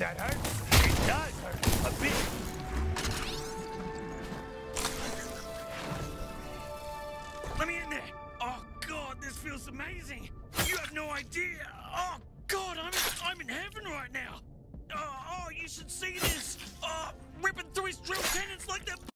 That hurts. It does hurt. A bit. Let me in there. Oh, God, this feels amazing. You have no idea. Oh, God, I'm, I'm in heaven right now. Oh, oh you should see this. Oh, ripping through his drill tenants like that